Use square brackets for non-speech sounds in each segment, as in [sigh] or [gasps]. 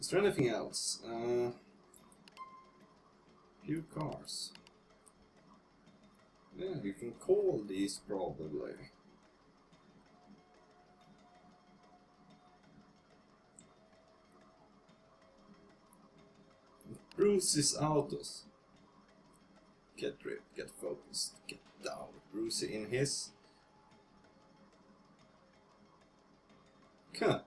Is there anything else? Uh, few cars. Yeah, you can call these probably. Bruce's autos. Get grip, get focused, get down. Brucie in his. Huh.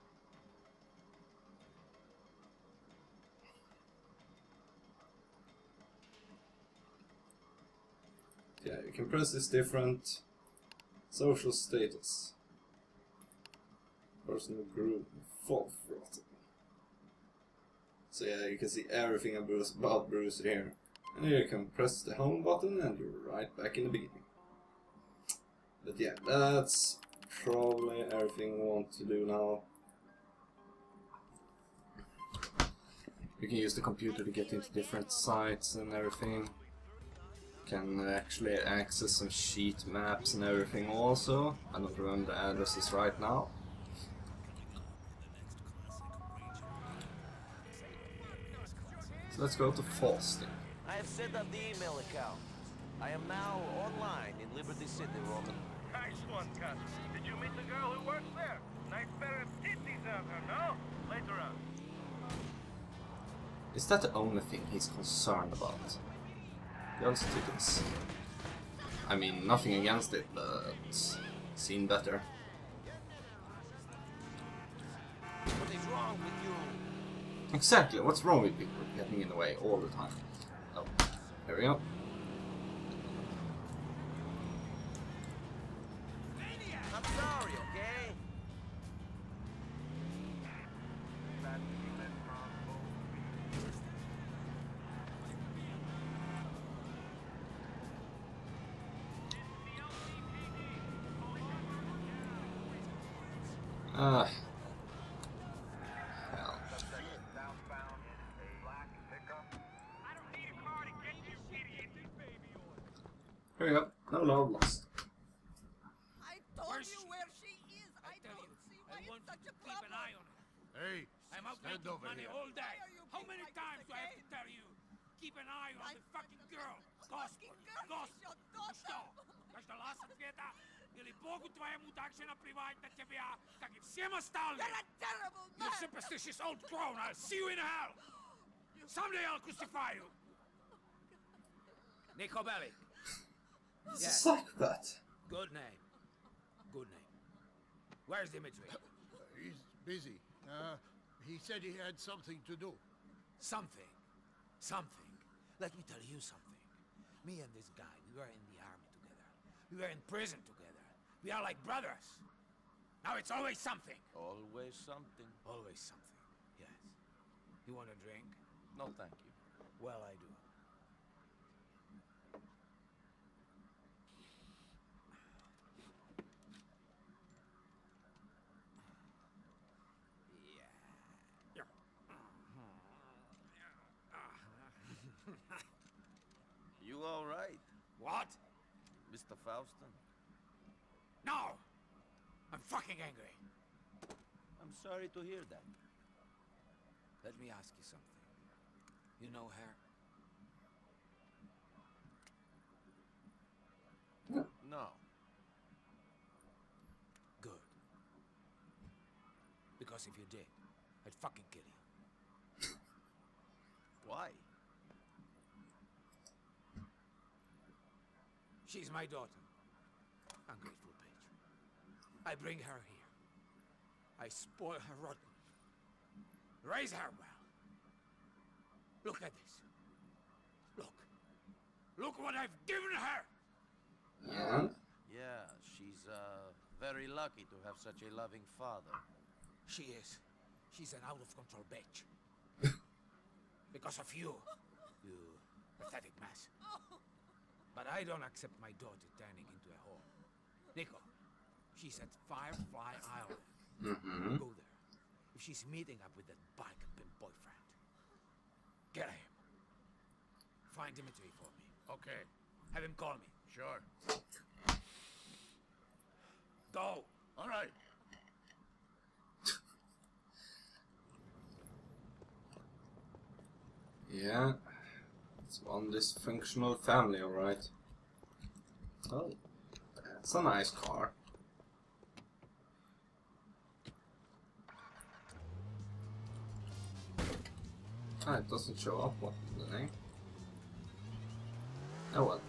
Yeah, you can press this different social status. Personal group, full throttle. So yeah, you can see everything about Bruce here. And you can press the home button and you're right back in the beginning. But yeah, that's probably everything we want to do now. You can use the computer to get into different sites and everything. Can actually access some sheet maps and everything also. I don't remember the addresses right now. So let's go to Faustin. I have set up the email account. I am now online in Liberty City, Roman. Nice one, Gus. Did you meet the girl who works there? Nice pair of titties on her, no? Later on. Is that the only thing he's concerned about? Girls titties. I mean, nothing against it, but seen better. What is wrong with you? Exactly, what's wrong with people getting in the way all the time? Oh, there we go. will have lost. I told you where she is. I, I don't you, see why I want such a problem. Keep an eye on her. Hey, I'm out making over money here. all day. How many like times do I have to tell you? Keep an eye on I the fucking girl. Господи, Господи, ну что? Дождалась ответа? Или Богу твоему так же наплевать на тебя, как и всем остальным? You're a terrible superstitious old crone. I'll see you in hell. [gasps] Someday I'll crucify you. [laughs] Niko Bellic. It's a psychopath. Good name. Good name. Where's Dimitri? He's busy. Uh, he said he had something to do. Something. Something. Let me tell you something. Me and this guy, we were in the army together. We were in prison together. We are like brothers. Now it's always something. Always something. Always something. Yes. You want a drink? No, thank you. Well, I do. Yeah. You all right, What? Mr. Faustin? No! I'm fucking angry. I'm sorry to hear that. Let me ask you something. You know her? No. Good. Because if you did, I'd fucking kill you. Why? She's my daughter. Ungrateful bitch. I bring her here. I spoil her rotten. Raise her well. Look at this. Look. Look what I've given her! And Yeah, she's uh, very lucky to have such a loving father. She is. She's an out-of-control bitch. [laughs] because of you, you pathetic mess. But I don't accept my daughter turning into a whore. Niko, she's at Firefly Island. Mhm. Go there. If she's meeting up with that bike pimp boyfriend, get him. Find Dimitri for me. Okay, Have him call me. sure. Go! All right. [laughs] some dysfunctional family, alright. Oh, that's a nice car. Ah, it doesn't show up what the name. Oh well.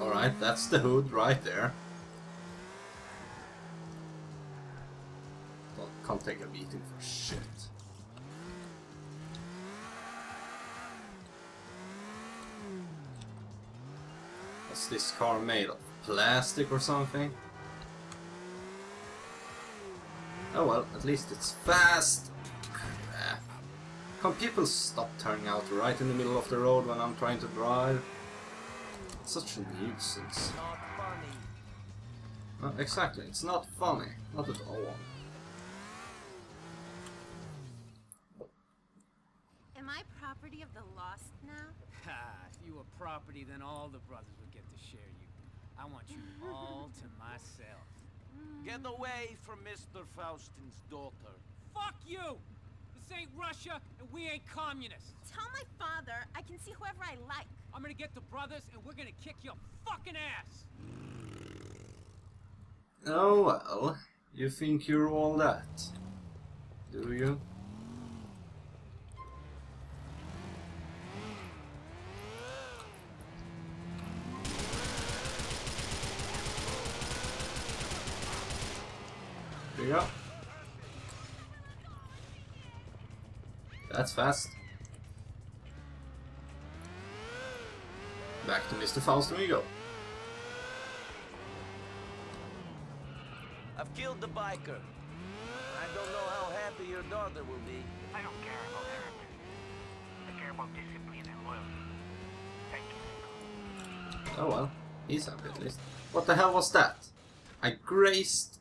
Alright, that's the hood right there. Well, can't take a beating for shit. What's this car made of? Plastic or something? Oh well, at least it's fast. Crap. Can people stop turning out right in the middle of the road when I'm trying to drive? It's such a nuisance. Not. Well, exactly, it's not funny. Not at all. Am I property of the lost now? Ha! If you were property, then all the brothers would get to share you. I want you all to myself. Get away from Mr. Faustin's daughter. Fuck you! This ain't Russia, and we ain't communists. Tell my father I can see whoever I like. I'm gonna get the brothers, and we're gonna kick your fucking ass! Oh well, you think you're all that? Do you? There you go. That's fast. Back to Mr. Faustin we go. I've killed the biker. I don't know how happy your daughter will be. I don't care about her. I care about discipline and loyalty. Thank you. Oh well, he's happy at least. What the hell was that? I grazed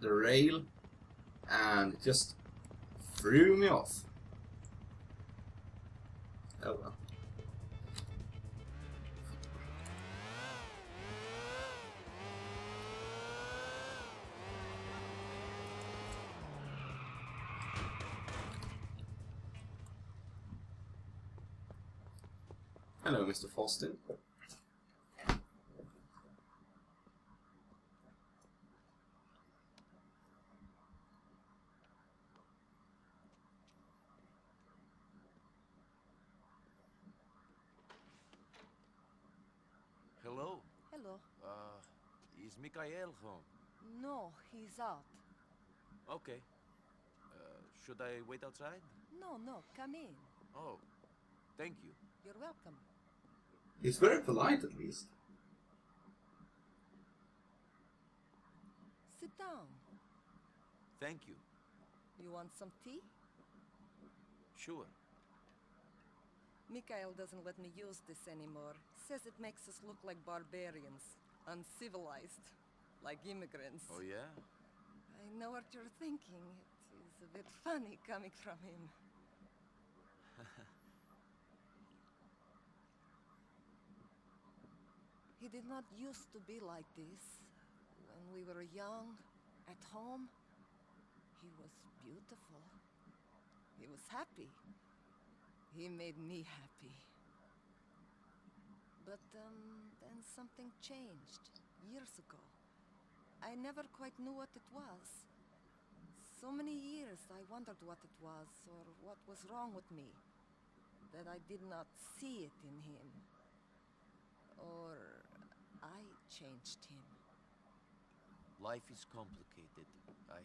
the rail and it just threw me off. Oh well. Hello, Mr. Faustin. Hello? Hello. Uh, is Mikhail home? No, he's out. Okay. Uh, should I wait outside? No, no, come in. Oh, thank you. You're welcome. He's very polite at least. Sit down. Thank you. You want some tea? Sure. Mikhail doesn't let me use this anymore. Says it makes us look like barbarians. Uncivilized. Like immigrants. Oh, yeah? I know what you're thinking. It is a bit funny coming from him. [laughs] he did not used to be like this. When we were young, at home, he was beautiful. He was happy. He made me happy. But um, then something changed years ago. I never quite knew what it was. So many years I wondered what it was or what was wrong with me. That I did not see it in him. Or I changed him. Life is complicated. I...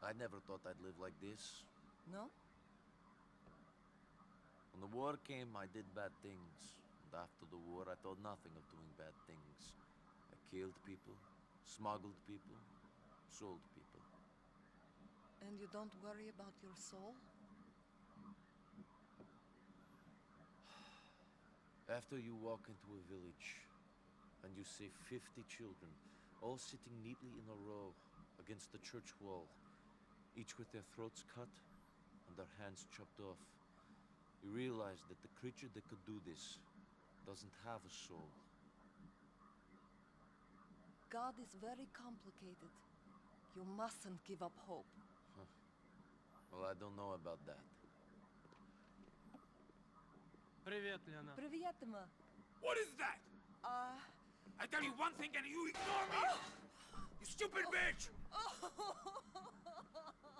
I never thought I'd live like this. No? When the war came, I did bad things. And after the war, I thought nothing of doing bad things. I killed people, smuggled people, sold people. And you don't worry about your soul? [sighs] After you walk into a village and you see 50 children all sitting neatly in a row against the church wall, each with their throats cut and their hands chopped off, you realize that the creature that could do this doesn't have a soul. God is very complicated. You mustn't give up hope. Well, I don't know about that. Привет, Лена. Привет, Emma. What is that? Uh, I tell you one thing and you ignore me! You stupid bitch! [laughs]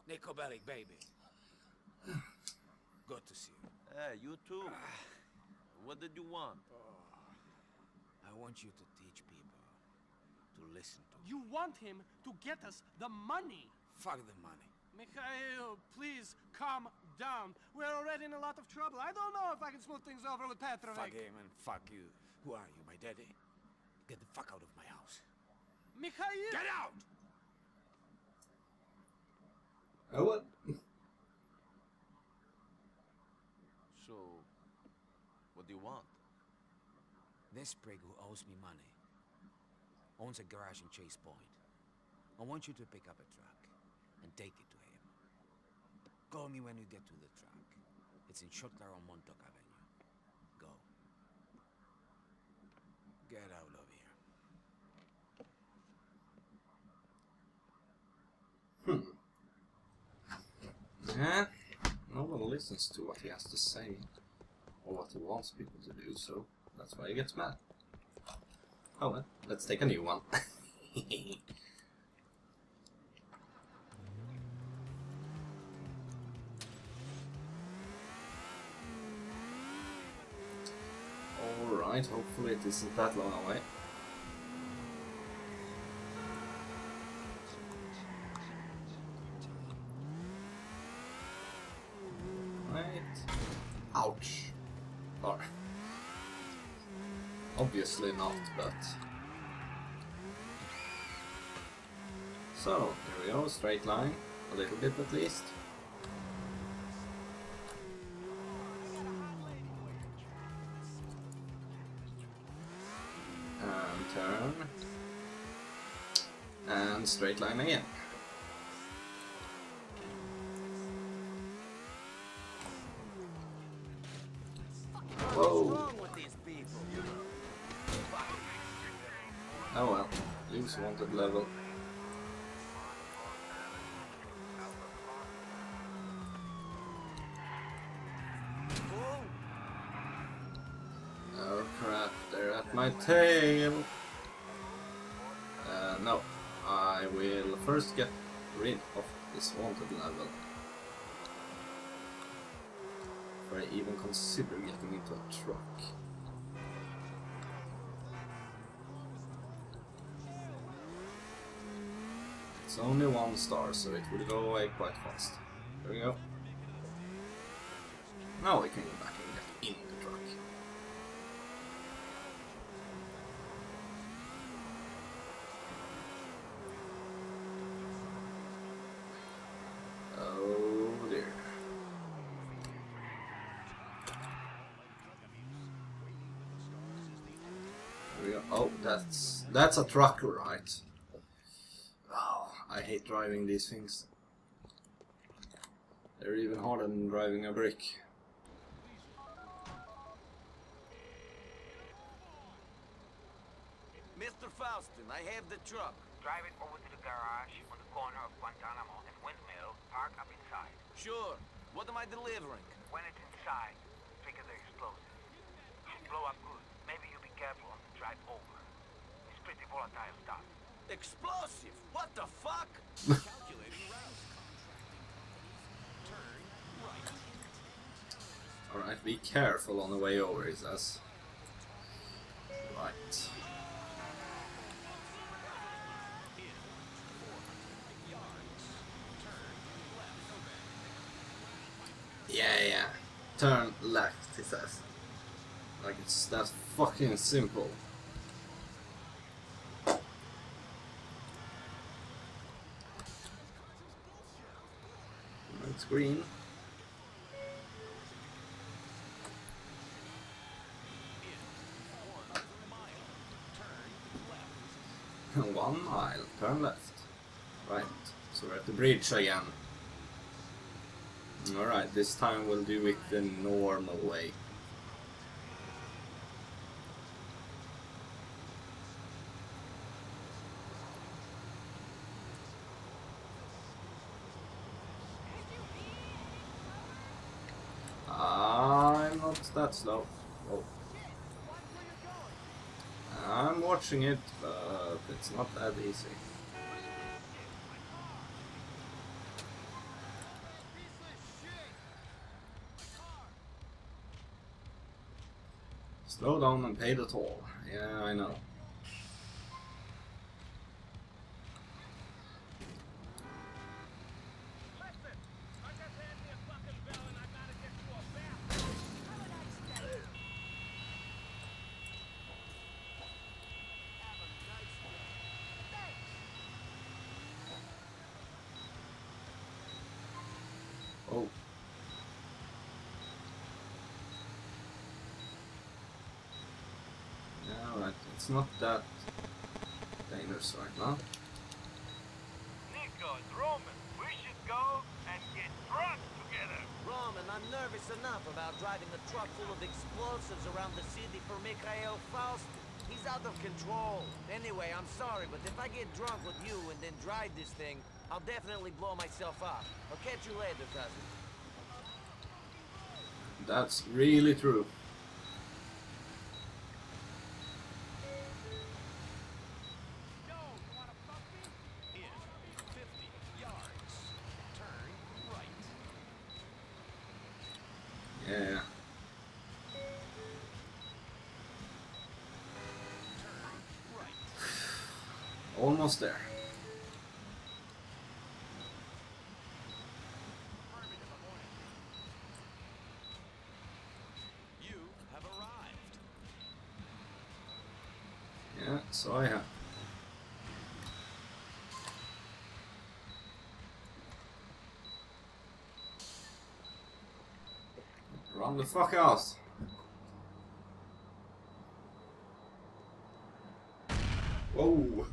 Nico Bellic, baby. Good to see you. Hey, you too. What did you want? I want you to teach people to listen to me. You want him to get us the money. Fuck the money. Mikhail, please calm down. We're already in a lot of trouble. I don't know if I can smooth things over with Fuck Petrovic. him and fuck you. Who are you, my daddy? Get the fuck out of my house. Mikhail! Get out! Oh, what? So, what do you want? This prig who owes me money owns a garage in Chase Point. I want you to pick up a truck and take it to him. Call me when you get to the truck. It's in Schottler on Montauk Avenue. Go. Get out of here. Hmm. [laughs] Eh, no one listens to what he has to say or what he wants people to do, so that's why he gets mad. Oh well, let's take a new one. [laughs] Alright, hopefully it isn't that long away. Right. Ouch. Or obviously not, but so here we go, straight line, a little bit at least. And turn. And straight line again. Level. Oh crap, they're at my tail. Uh, no, I will first get rid of this wanted level. Before I even consider getting into a truck. It's only one star, so it will go away quite fast. There we go. Now we can go back and get in the truck. Oh dear. There we go. Oh, that's that's a truck, right? I hate driving these things. They're even harder than driving a brick. Mr. Faustin, I have the truck. Drive it over to the garage on the corner of Guantanamo and Windmill. Park up inside. Sure. What am I delivering? When it's inside, trigger the explosive. Should blow up good. Maybe you'll be careful on the drive over. It's pretty volatile stuff. Explosive! What the fuck? [laughs] Alright, be careful on the way over, he says. Right. Yeah, yeah. Turn left, he says. Like it's that fucking simple. It's green. One mile, turn left. Right, so we're at the bridge again. Alright, this time we'll do it the normal way. I'm not slow. Oh. I'm watching it, but it's not that easy. Slow down and pay the toll. Yeah, I know. Oh. Yeah, right. It's not that dangerous right now. Niko Roman, we should go and get drunk together. Roman, I'm nervous enough about driving a truck full of explosives around the city for Mikhail Faustin. He's out of control. Anyway, I'm sorry, but if I get drunk with you and then drive this thing, I'll definitely blow myself up. I'll catch you later, cousin. That's really true. Almost there. You have arrived. Yeah, so I have. Run the fuck out. Whoa.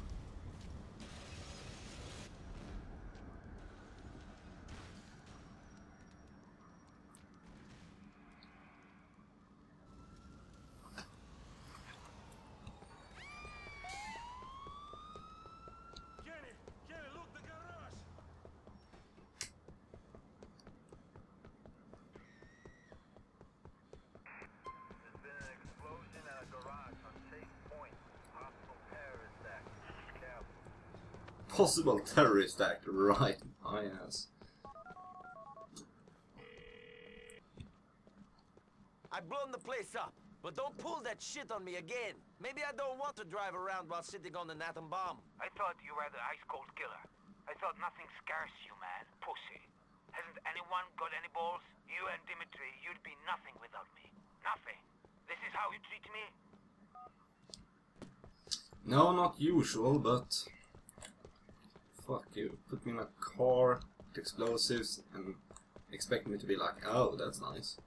Kenny, Kenny, look the garage. There's been an explosion at a garage on Chase Point. Possible terrorist act. Careful. Possible terrorist act, right, my ass. I've blown the place up, but don't pull that shit on me again. Maybe I don't want to drive around while sitting on an atom bomb. I thought you were the ice cold killer. I thought nothing scares you, man. Pussy. Hasn't anyone got any balls? You and Dimitri, you'd be nothing without me. Nothing. This is how you treat me? No, not usual, but... Fuck you. Put me in a car with explosives and expect me to be like, oh, that's nice.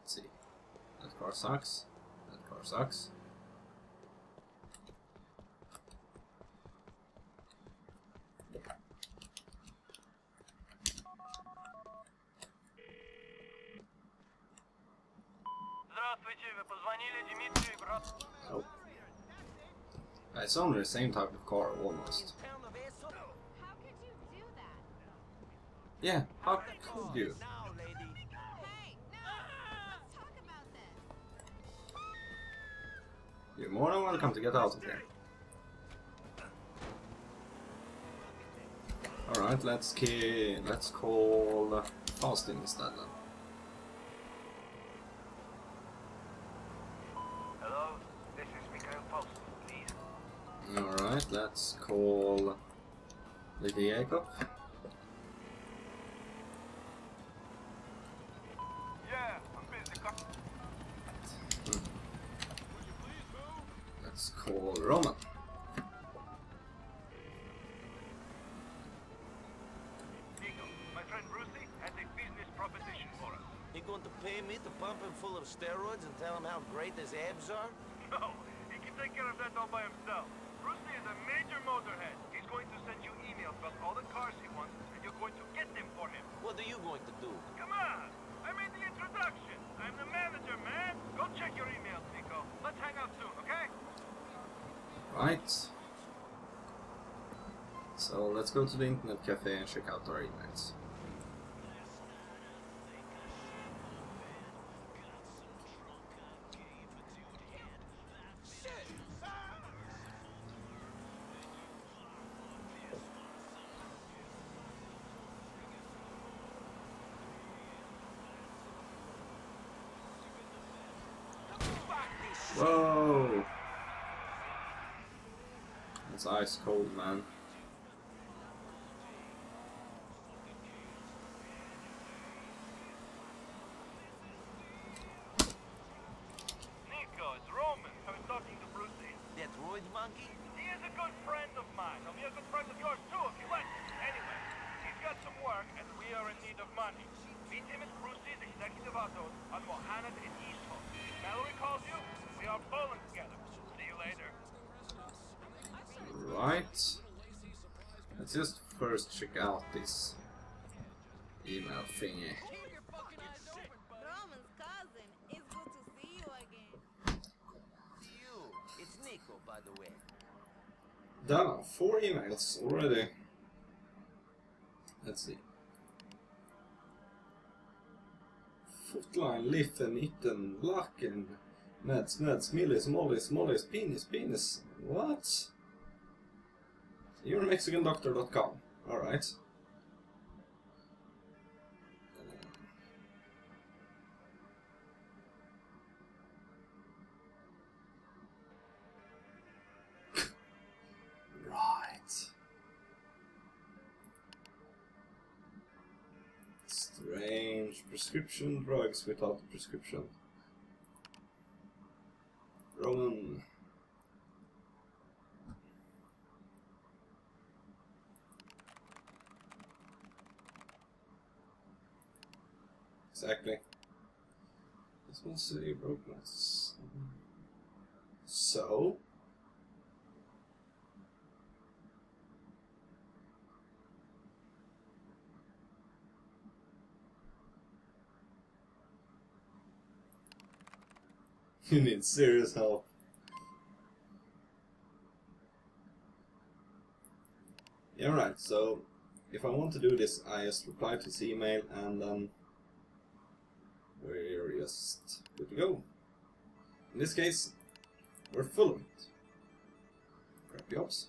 Let's see. That car sucks. That car sucks. Oh. It's only the same type of car, almost. Yeah, how could you? You're more than welcome to get out of here. Alright, let's key, let's call Faustin instead then. Hello, this is Mikhail Faustin. Please. Alright, let's call Little Jacob. Yeah, I'm busy. Let's call Roman. Niko, my friend Brucie has a business proposition for us. He going to pay me to pump him full of steroids and tell him how great his abs are? No, he can take care of that all by himself. Brucie is a major motorhead. He's going to send you emails about all the cars he wants, and you're going to get them for him. What are you going to do? Come on! I made the introduction. I'm the manager, man. Go check your emails, Niko. Let's hang out soon, okay? Right. So let's go to the internet cafe and check out our emails. It's ice cold, man. Niko, it's Roman. I was talking to Brucie. That roid monkey? He is a good friend of mine. He'll be a good friend of yours too if you let him. Anyway, he's got some work and we are in need of money. Meet him at Brucie's Executive Autos on Mohanet in Easthook. If Mallory calls you, we are bowling together. See you later. Right. Let's just first check out this email thingy. Keep your fucking eyes open, bud. Roman's cousin. It's good to see you again. It's Niko, by the way. Damn, four emails already. Let's see. Footline, Liffen, Itten, Lacken, Meds, Meds, Millis, Mollis, Mollis, Penis, Penis. What? You're MexicanDoctor.com. Alright. Right. Strange. Prescription drugs without prescription. Roman. Exactly. This one say brokenness. So? [laughs] You need serious help. Yeah, right, so if I want to do this, I just reply to this email and then we're just good to go. In this case, we're full of it. Crappy ops.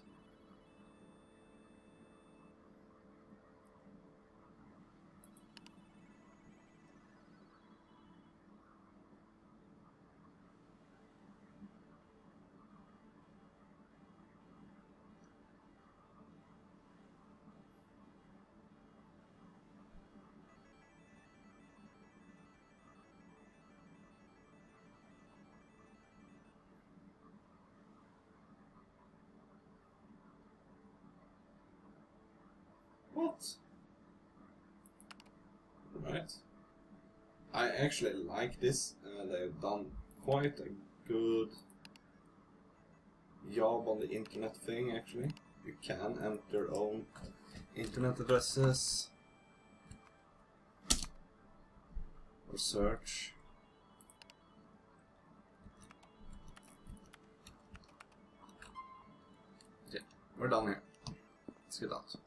What? Right. I actually like this. Uh, they've done quite a good job on the internet thing, actually. You can enter own internet addresses or search. Yeah, we're done here. Let's get out.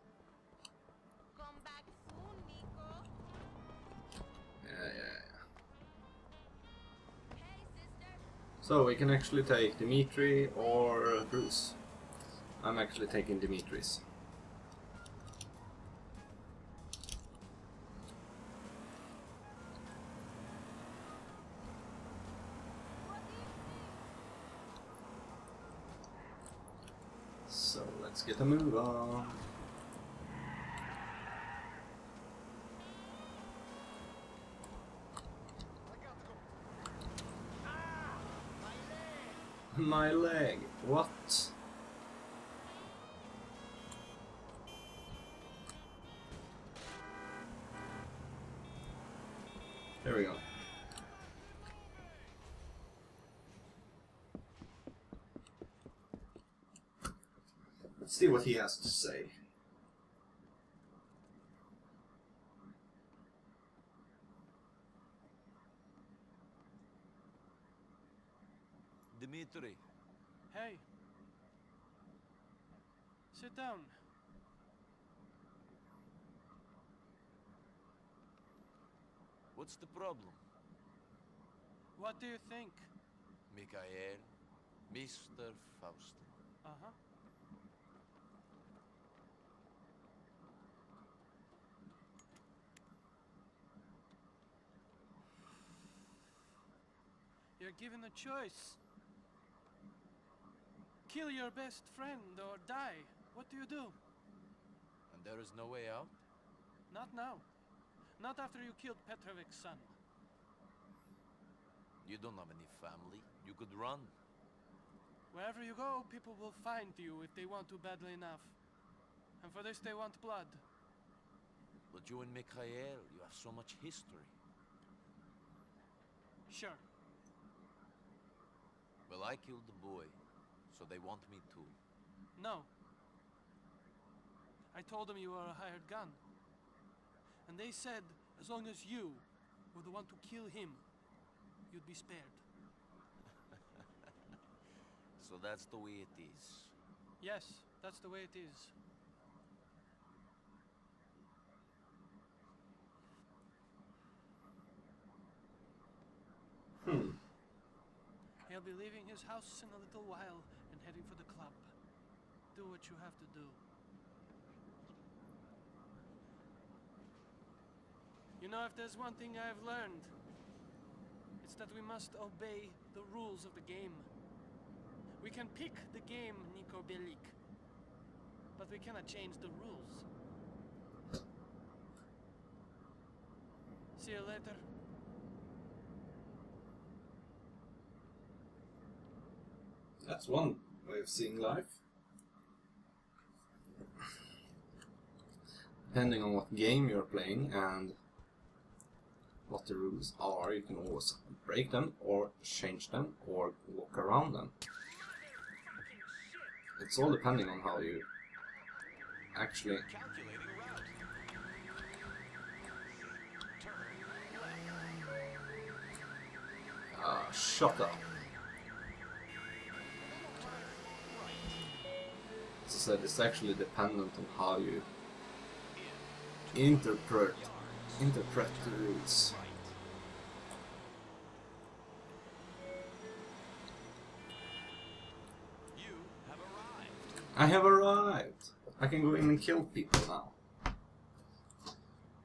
So we can actually take Dimitri or Bruce. I'm actually taking Dimitri's. So let's get a move on. My leg. What? There we go. Let's see what he has to say. Hey. Sit down. What's the problem? What do you think? Mikhail, Mr. Faustin? Uh-huh. You're given the choice. Kill your best friend or die. What do you do? And there is no way out? Not now. Not after you killed Petrovic's son. You don't have any family. You could run. Wherever you go, people will find you if they want to badly enough. And for this they want blood. But you and Mikhail, you have so much history. Sure. Well, I killed the boy, so they want me too. No. I told them you were a hired gun. And they said as long as you were the one to kill him, you'd be spared. [laughs] So that's the way it is. Yes, that's the way it is. Hmm. He'll be leaving his house in a little while and heading for the club. Do what you have to do. You know, if there's one thing I've learned, it's that we must obey the rules of the game. We can pick the game, Niko Bellic, but we cannot change the rules. See you later. That's one way of seeing life. Depending on what game you're playing and what the rules are, you can always break them or change them or walk around them. It's all depending on how you actually Ah, shut up. As I said, it's actually dependent on how you interpret interpret the rules. I have arrived. I can go in and kill people now.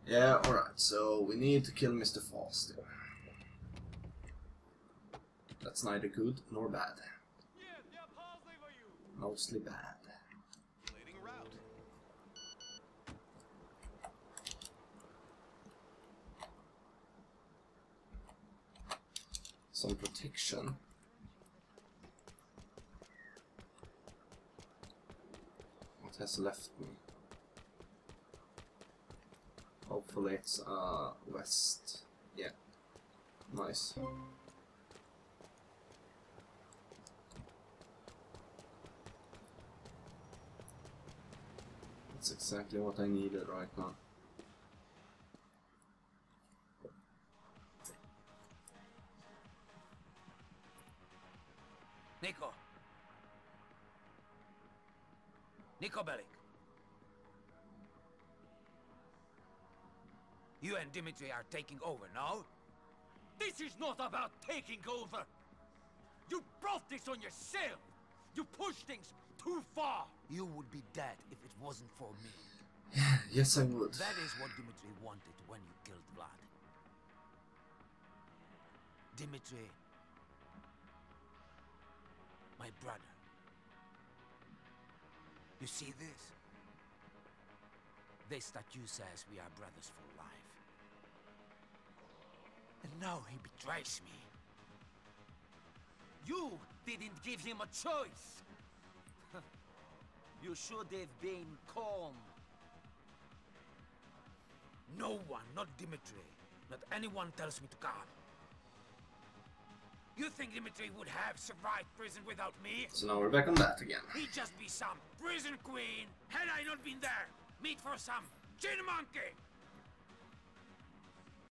Yeah, alright, so we need to kill Mr. Foster. That's neither good nor bad. Mostly bad. Some protection. What has left me? Hopefully it's uh west. Yeah. Nice. That's exactly what I needed right now. Niko Bellic. You and Dimitri are taking over now? This is not about taking over! You brought this on yourself! You pushed things too far! You would be dead if it wasn't for me. [sighs] yes, I would. That is what Dimitri wanted when you killed Vlad. Dimitri, my brother. You see this? This statue says we are brothers for life. And now he betrays me. You didn't give him a choice! [laughs] You should have been calm. No one, not Dimitri, not anyone tells me to calm. You think Dimitri would have survived prison without me? So now we're back on that again. He'd just be some prison queen. Had I not been there, meat for some gin monkey.